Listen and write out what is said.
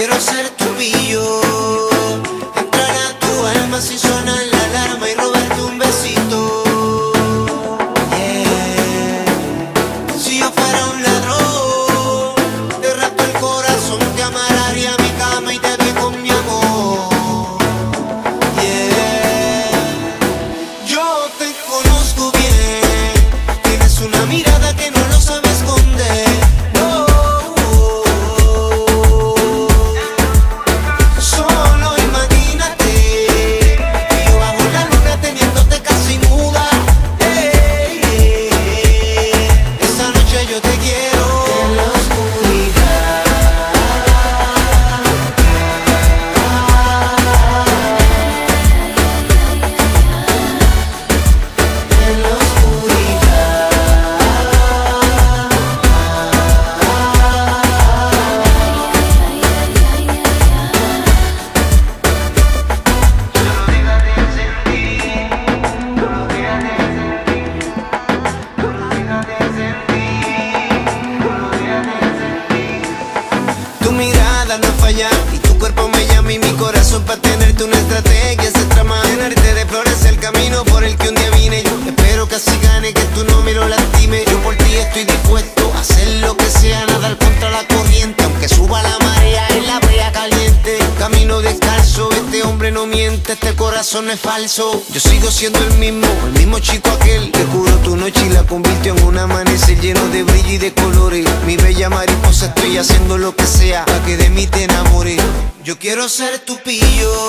Quiero ser Y tu cuerpo me llama y mi corazón para tenerte una estrategia. Se trama llenarte de flores el camino por el que un día vine. Yo espero que así gane, que tú no me lo lastimes Yo por ti estoy dispuesto a hacer lo que sea Nadar contra la corriente, aunque suba la marea y la vea caliente. Camino descalzo, este hombre no miente, este corazón es falso. Yo sigo siendo el mismo, el mismo estoy haciendo lo que sea para que de mí te enamores. Yo quiero ser tu pillo